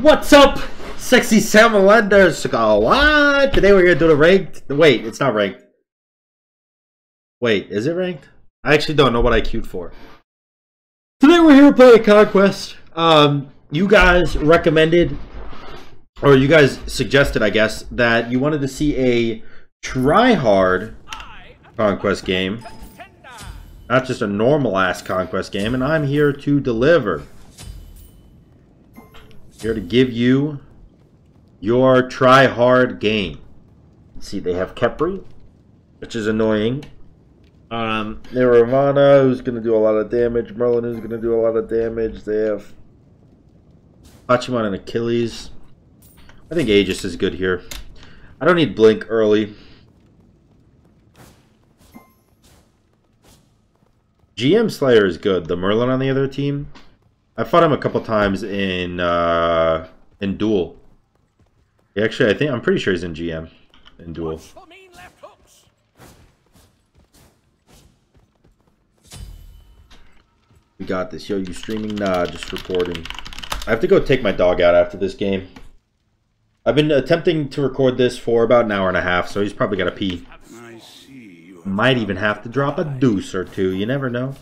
What's up, sexy Samalenders? Go what? Today we're gonna do the ranked. Wait, it's not ranked. Wait, is it ranked? I actually don't know what I queued for. Today we're here to play a conquest. Um, you guys recommended, or you guys suggested, I guess, that you wanted to see a try hard conquest game, not just a normal ass conquest game, and I'm here to deliver. Here to give you your try hard game. See, they have Khepri, which is annoying. Um, they have Ravana, who's going to do a lot of damage. Merlin, who's going to do a lot of damage. They have Hachiman and Achilles. I think Aegis is good here. I don't need Blink early. GM Slayer is good. The Merlin on the other team, I fought him a couple times in uh, in Duel. Actually, I think I'm pretty sure he's in GM in Duel. We got this. Yo, you streaming? Nah, just recording. I have to go take my dog out after this game. I've been attempting to record this for about an hour and a half, so he's probably got to pee. Might even have to drop a deuce or two. You never know.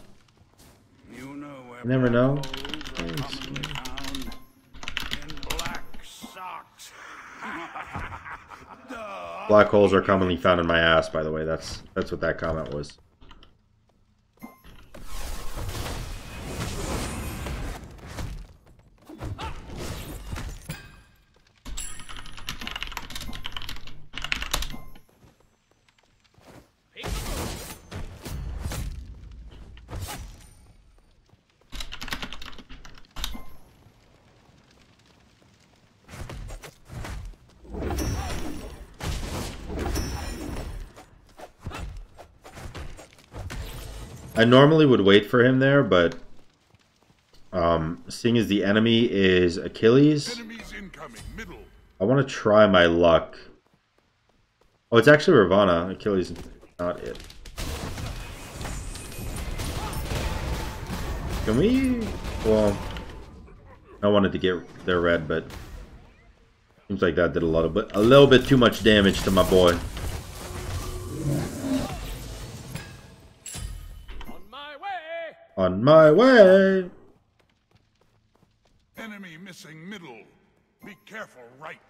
You never know. Black holes are commonly found in my ass, by the way. That's that's what that comment was. I normally would wait for him there, but um, seeing as the enemy is Achilles, I want to try my luck. Oh, it's actually Ravana. Achilles not it. Can we... Well, I wanted to get their red, but seems like that did a lot of, but a little bit too much damage to my boy. On my way. Enemy missing middle. Be careful, right.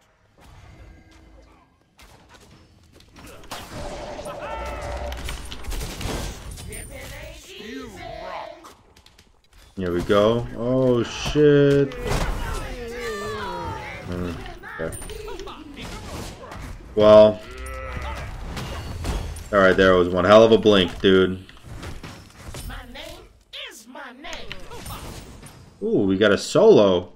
You rock. Here we go. Oh shit. Mm, okay. Well. Alright, there was one hell of a blink, dude. Ooh, we got a solo.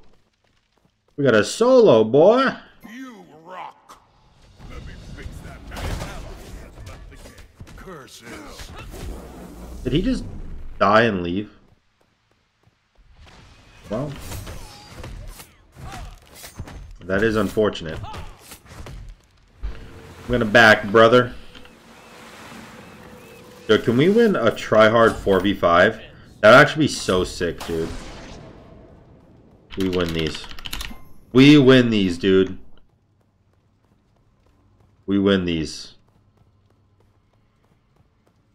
We got a solo, boy. You rock. Let me fix that. Curses. Did he just die and leave? Well, that is unfortunate. I'm gonna back, brother. Yo, can we win a try-hard 4v5? That'd actually be so sick, dude. We win these. We win these, dude. We win these.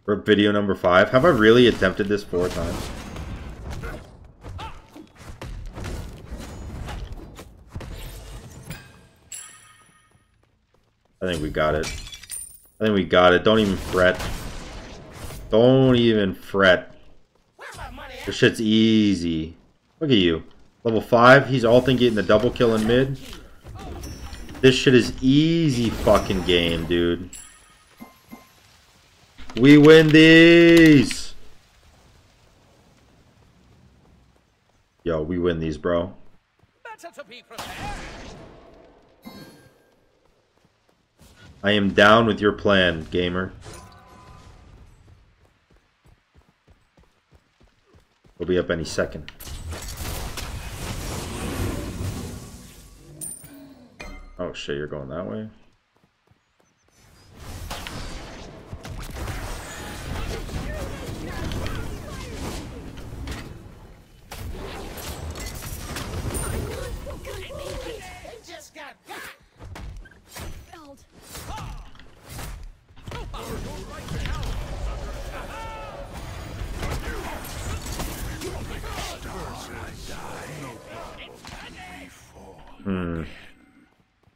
For video number five. Have I really attempted this four times? I think we got it. I think we got it. Don't even fret. Don't even fret. This shit's easy. Look at you. Level 5, he's ulting getting the double kill in mid. This shit is easy fucking game, dude. We win these! Yo, we win these, bro. I am down with your plan, gamer. We'll be up any second. Oh shit, you're going that way?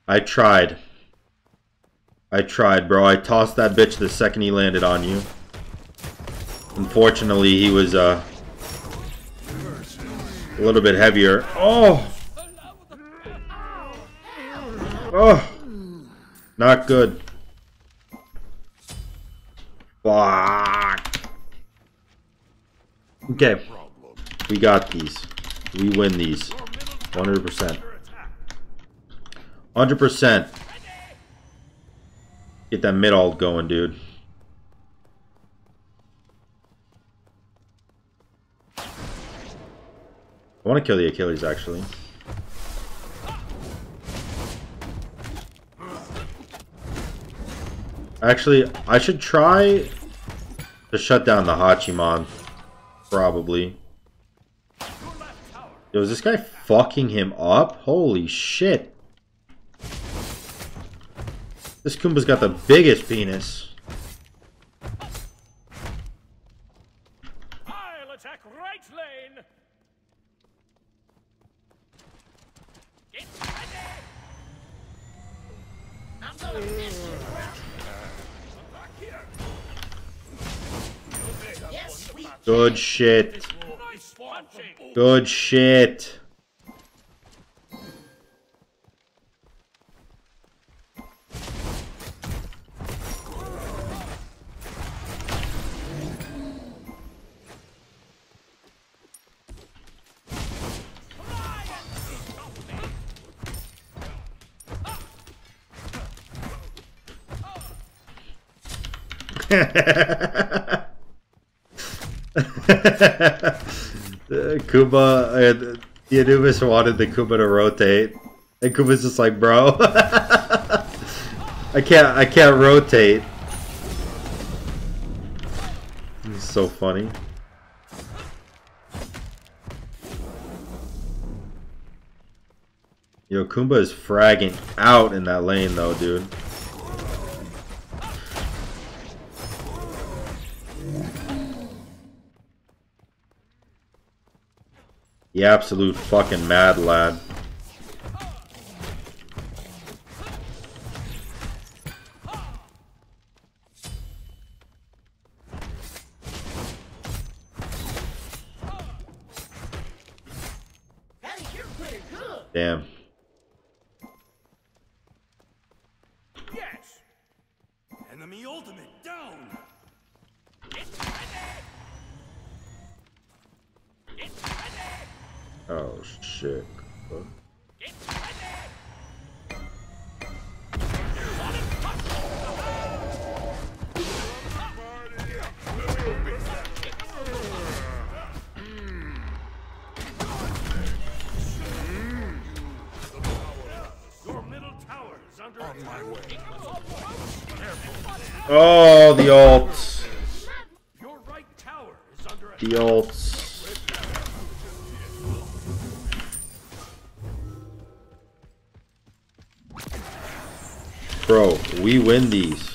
I tried. I tried, bro. I tossed that bitch the second he landed on you. Unfortunately, he was uh, a little bit heavier. Oh! Oh! Not good. Fuck. Okay. We got these. We win these. 100%. 100%. Get that mid alt going, dude. I want to kill the Achilles, actually. Actually, I should try to shut down the Hachiman. Probably. Yo, is this guy fucking him up? Holy shit. This Kumba's got the biggest penis. I'll attack right lane. Get ready. I'm gonna miss you. Back here. Yes, we Good shit. Good shit. Kuba and the Anubis wanted the Kuba to rotate, and Kuba's just like, bro, I can't, I can't rotate. It's so funny. Yo, Kumba is fragging out in that lane though, dude. The absolute fucking mad lad. My way. Oh, the ults. Win these.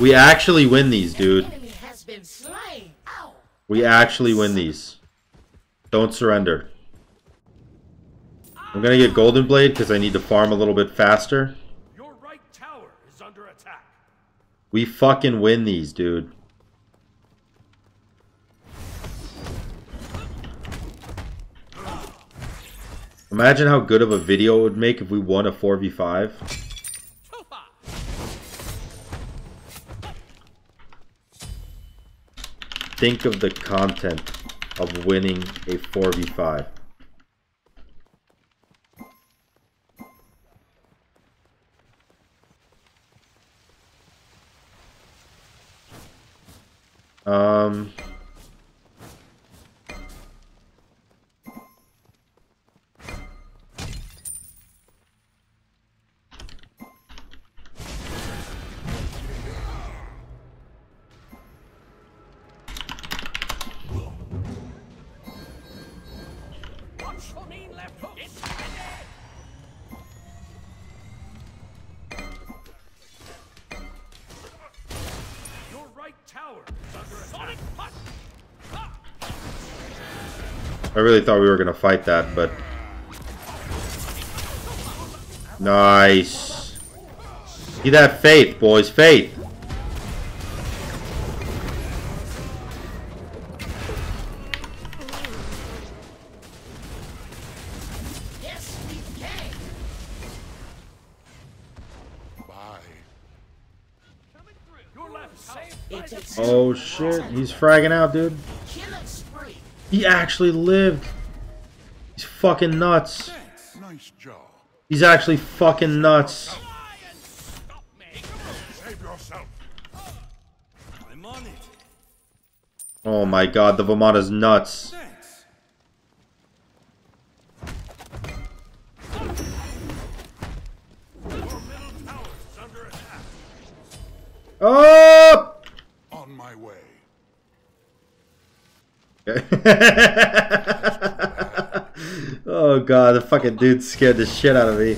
We actually win these, dude. Enemy has been slain. Ow. We actually win these. Don't surrender. I'm gonna get Golden Blade because I need to farm a little bit faster. Your right tower is under attack. We fucking win these, dude. Imagine how good of a video it would make if we won a 4v5. Think of the content of winning a 4v5. Um, I really thought we were going to fight that, but... Nice. You that faith, boys. Faith. He's fragging out, dude. He actually lived. He's fucking nuts. He's actually fucking nuts. Oh my god, the Vamana's nuts. Oh! On my way. oh god, the fucking dude scared the shit out of me.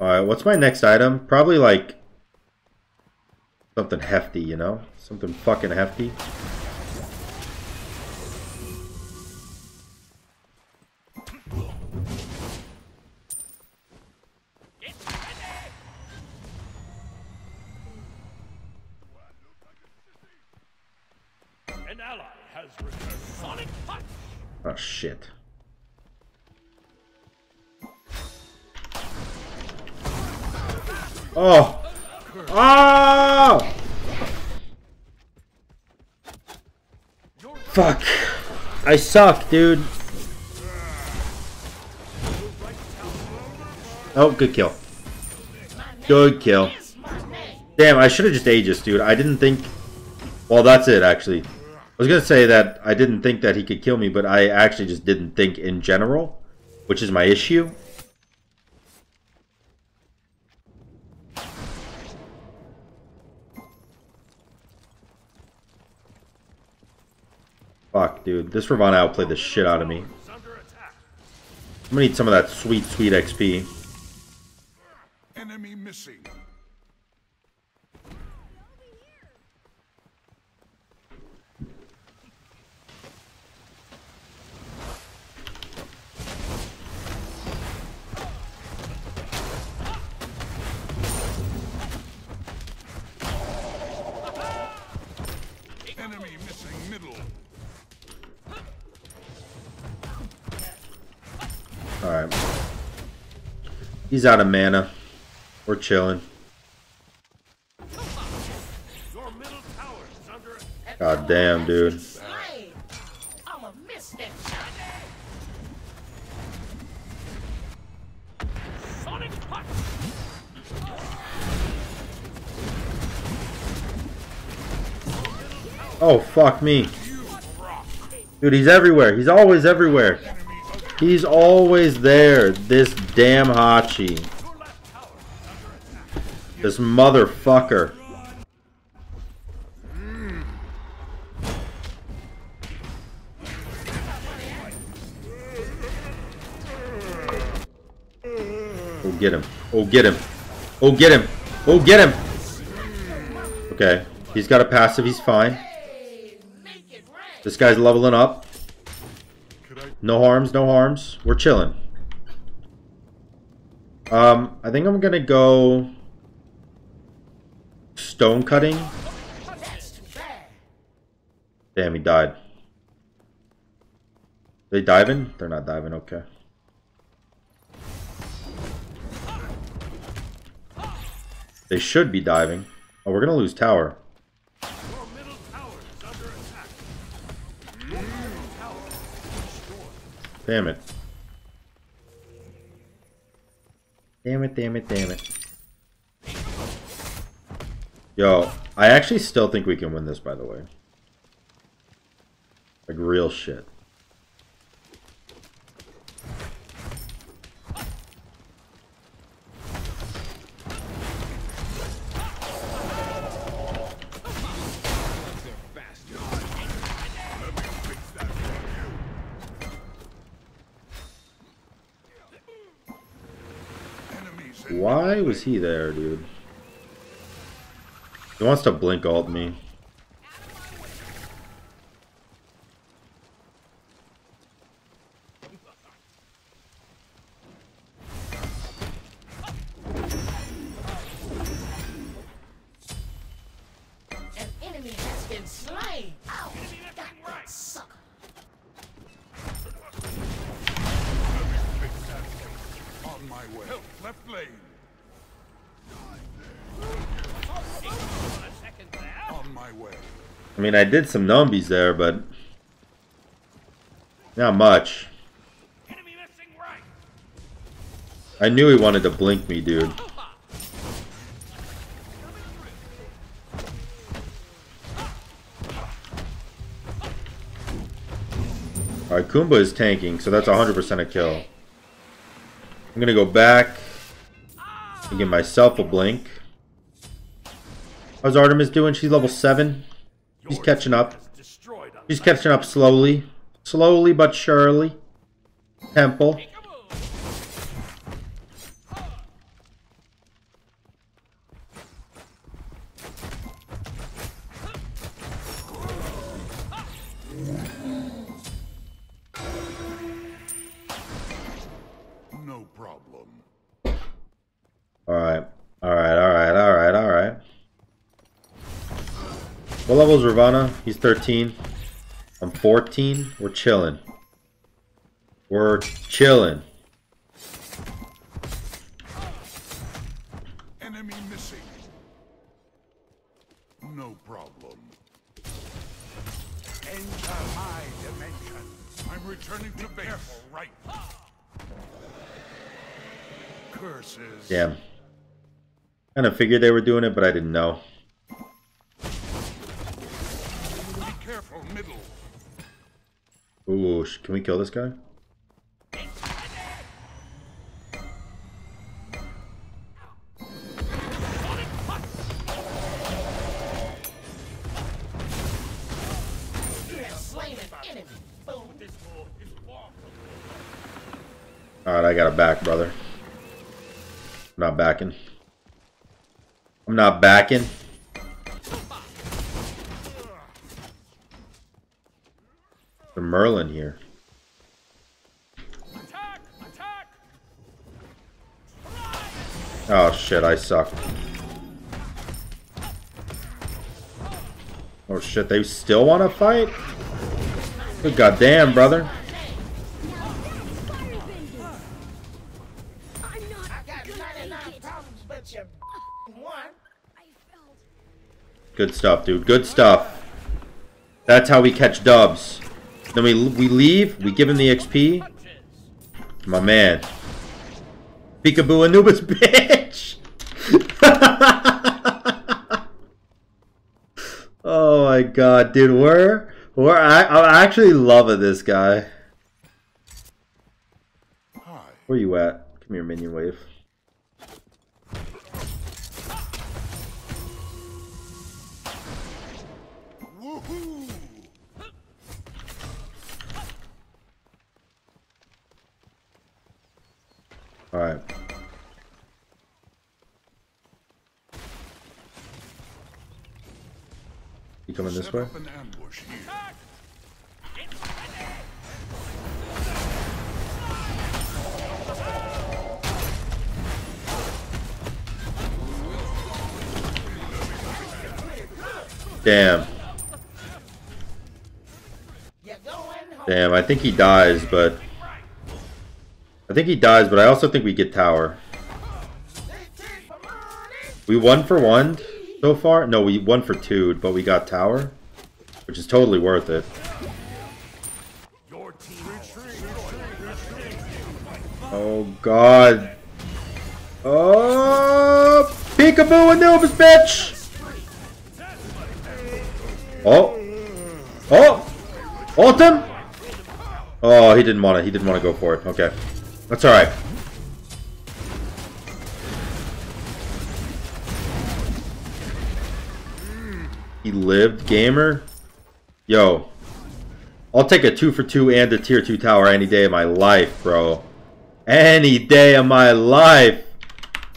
Alright, what's my next item? Probably like something hefty, you know? Something fucking hefty. I suck, dude. Oh, good kill. Good kill. Damn, I should have just Aegis, dude. I didn't think... Well, that's it, actually. I was gonna say that I didn't think that he could kill me, but I actually just didn't think in general, which is my issue. Fuck, dude. This Ravana outplayed the shit out of me. I'm gonna need some of that sweet, sweet XP. Enemy missing. Alright. He's out of mana. We're chilling. God damn, dude. Oh, fuck me. Dude, he's everywhere. He's always everywhere. He's always there. This damn Hachi. This motherfucker. Oh, get him. Oh, get him. Oh, get him. Oh, get him. Okay. He's got a passive. He's fine. This guy's leveling up. No harms, no harms. We're chilling. Um, I think I'm gonna go stone cutting. Damn, he died. They diving? They're not diving. Okay. They should be diving. Oh, we're gonna lose tower. Your middle tower is under attack. Your middle tower is destroyed. Damn it. Damn it, damn it, damn it. Yo, I actually still think we can win this, by the way. Like, real shit. enemies in Why was he there, dude? He wants to blink ult me. Mean, I did some numbies there, but not much. I knew he wanted to blink me, dude. Alright, Kumba is tanking, so that's 100% a kill. I'm gonna go back and give myself a blink. How's Artemis doing? She's level 7. Your catching up. has Destroyed a She's catching up slowly. Slowly but surely. Temple. Level is Ravana? He's 13. I'm 14. We're chilling. We're chilling. Enemy missing. No problem. Enter my dimension. I'm returning to base. Careful, right. Curses. Damn. Kind of figured they were doing it, but I didn't know. Middle. Ooh, can we kill this guy? Alright, I got a back, brother. I'm not backing. I'm not backing. The Merlin here. Oh shit, I suck. Oh shit, they still want to fight? Good goddamn, brother. I got 99 problems, but you one. I felt Good stuff, dude. Good stuff. That's how we catch dubs. Then we we leave, we give him the XP. My man. Peekaboo Anubis, bitch! oh my god, dude, we're we're I, I'm actually loving this guy. Where you at? Come here, minion wave. All right. You coming this way? up an ambush here. Attack! Damn. You're going home. Damn, I think he dies, but I think he dies, but I also think we get tower. We won for one so far. No, we won for two, but we got tower, which is totally worth it. Oh God. Oh, peekaboo Anubis, bitch. Oh, oh, ult him. Oh, he didn't want to. He didn't want to go for it. Okay, that's all right. He lived, gamer. Yo, I'll take a two for two and a tier two tower any day of my life, bro. Any day of my life.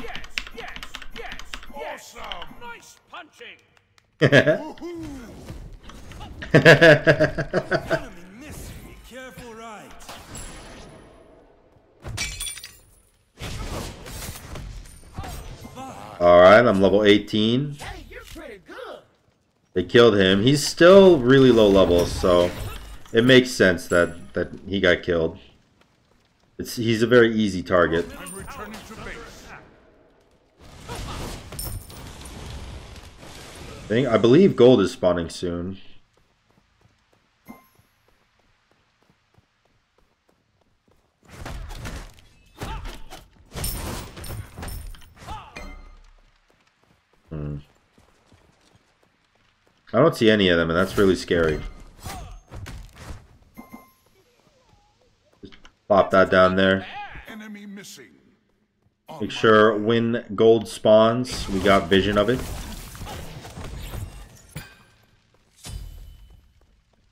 Yes, yes, yes, yes! Awesome. Nice punching! All right, I'm level 18. Hey, you're pretty good. They killed him. He's still really low level, so it makes sense that that he got killed. It's he's a very easy target. I think I believe gold is spawning soon. I don't see any of them, and that's really scary. Just pop that down there. Make sure when gold spawns, we got vision of it.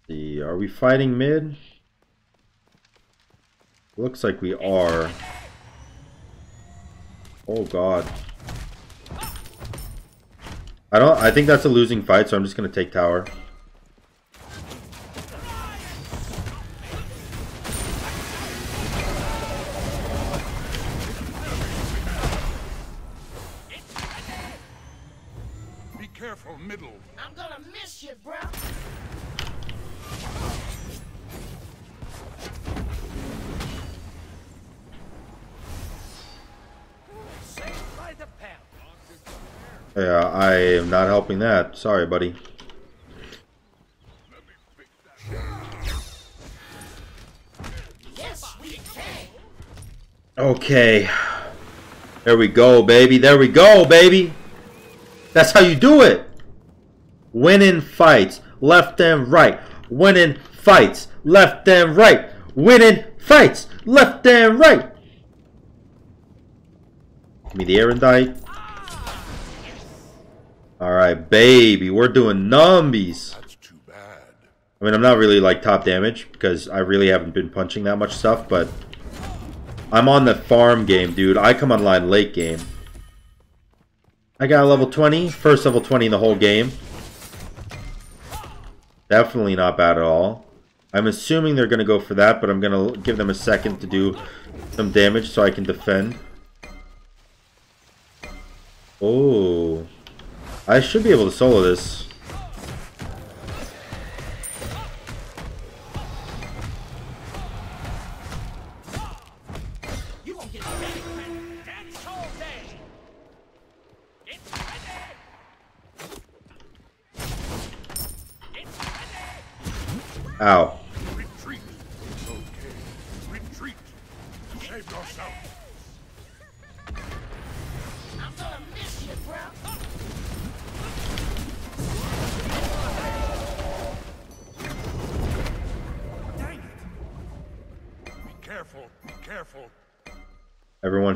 See, are we fighting mid? Looks like we are. Oh god. I don't I think that's a losing fight, so I'm just gonna take tower. Not helping that. Sorry, buddy. Okay. There we go, baby. There we go, baby. That's how you do it. Winning fights, left and right. Winning fights, left and right. Winning fights, left and right. Give me the Erendite. Alright, baby. We're doing numbies. That's too bad. I mean, I'm not really like top damage because I really haven't been punching that much stuff, but I'm on the farm game, dude. I come online late game. I got a level 20, first level 20 in the whole game. Definitely not bad at all. I'm assuming they're going to go for that, but I'm going to give them a second to do some damage so I can defend. Oh. I should be able to solo this. You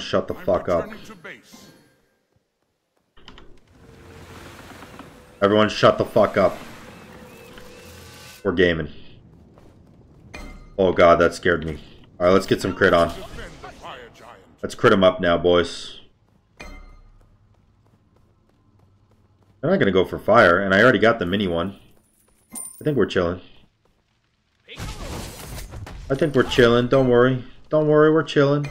shut the fuck up. Everyone shut the fuck up. We're gaming. Oh god, that scared me. Alright, let's get some crit on. Let's crit him up now, boys. I'm not gonna go for fire, and I already got the mini one. I think we're chilling. I think we're chilling, don't worry. Don't worry, we're chilling.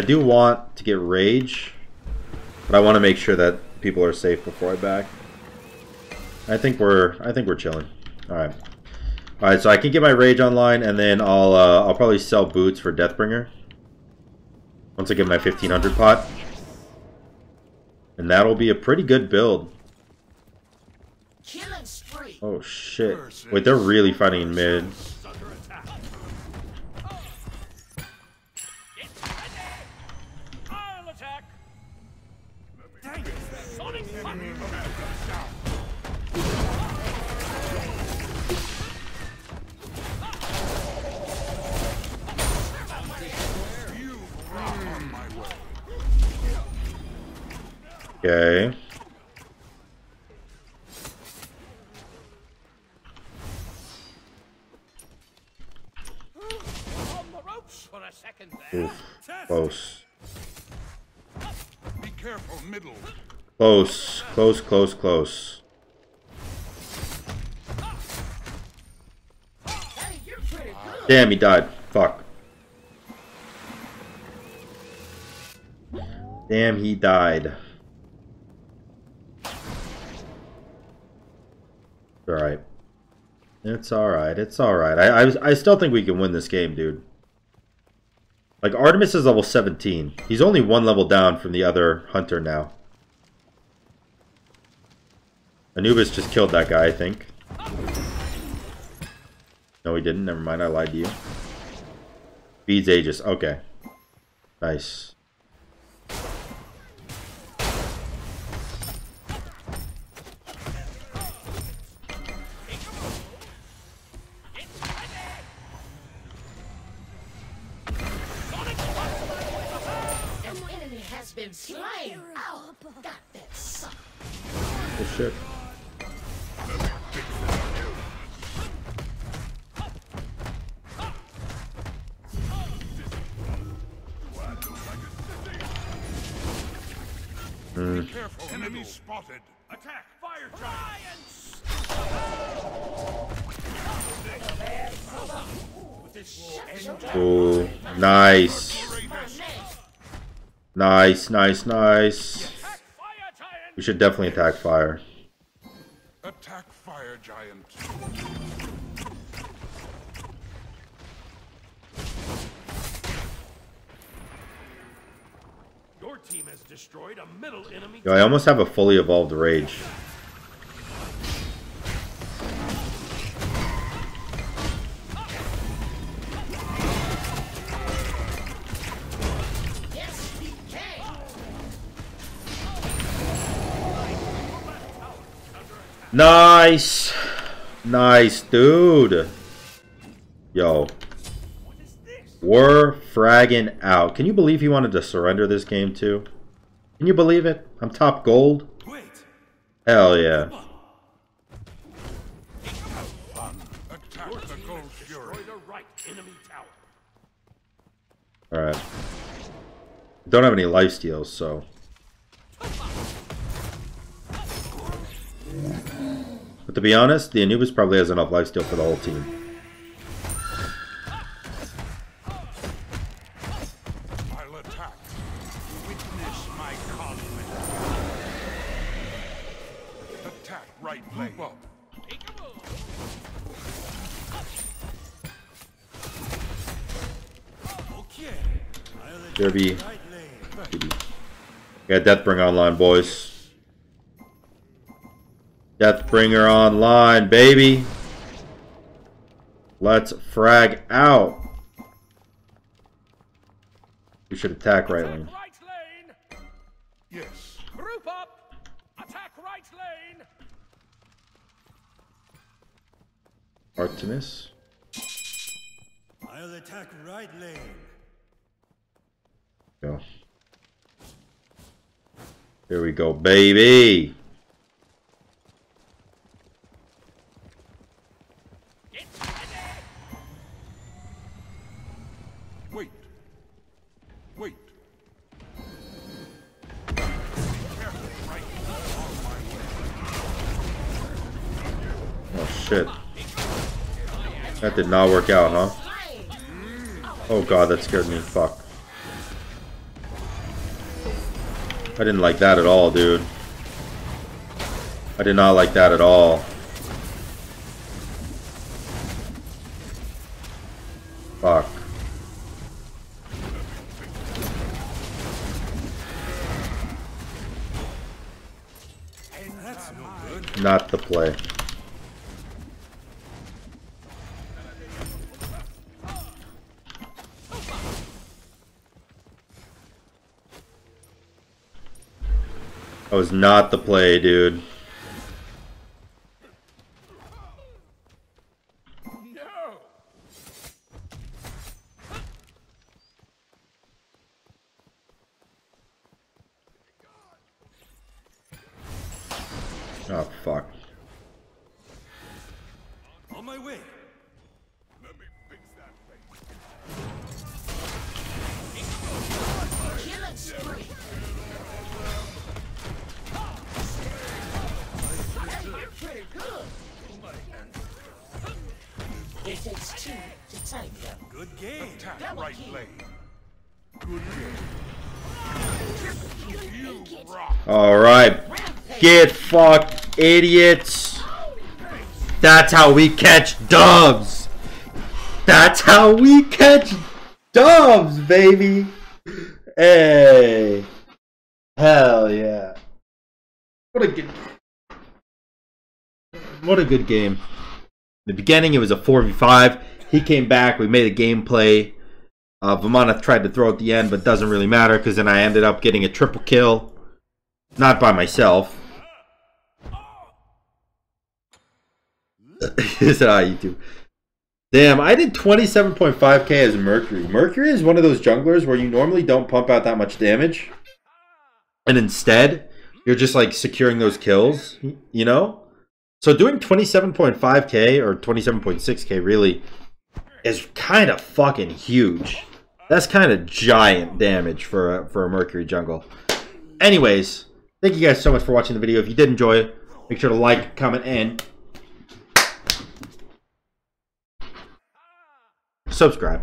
I do want to get rage, but I want to make sure that people are safe before I back. I think we're I think we're chilling. All right. All right, so I can get my rage online, and then I'll uh, I'll probably sell boots for Deathbringer once I get my 1500 pot, and that'll be a pretty good build. Oh shit! Wait, they're really fighting in mid. Okay. Close. Close, close, close. Damn, he died. Fuck. Damn, he died. Alright. It's alright. It's alright. I, I, I still think we can win this game, dude. Like, Artemis is level 17. He's only one level down from the other hunter now. Anubis just killed that guy, I think. No, he didn't. Never mind. I lied to you. Feeds Aegis. Okay. Nice. With this end Ooh. Nice. Nice, nice, nice. attack, fire giant! We should definitely attack fire. Attack fire giant. Your team has destroyed a middle enemy. Yo, I almost have a fully evolved rage. Nice. Nice, dude. Yo, What is this? we're fragging out. Can you believe he wanted to surrender this game too? Can you believe it? I'm top gold. Wait! Hell yeah. Attack the gold fury. Destroy the right enemy tower. Alright. Don't have any life steals, so. But to be honest, the Anubis probably has enough life steal for the whole team. I'll attack. Witness my conflict. Got Deathbringer online, boys. Online, baby. Let's frag out. We should attack right Attack lane. right lane! Yes. Group up! Attack right lane! Artemis. I'll attack right lane. Go. Here we go, baby. That did not work out, huh? Oh god, that scared me. Fuck. I didn't like that at all, dude. I did not like that at all. Fuck. Not the play. That was not the play, dude. That's how we catch doves. That's how we catch doves, baby. Hey. Hell yeah. What a good What a good game. In the beginning it was a 4v5. He came back, we made a gameplay. Uh, Vamana tried to throw at the end, but doesn't really matter because then I ended up getting a triple kill. Not by myself. Is that how you do? Damn, I did 27.5k as Mercury. Mercury is one of those junglers where you normally don't pump out that much damage. And instead, you're just like securing those kills, you know? So doing 27.5k or 27.6k really is kind of fucking huge. That's kind of giant damage for a, for a Mercury jungle. Anyways, thank you guys so much for watching the video. If you did enjoy make sure to like, comment, and subscribe.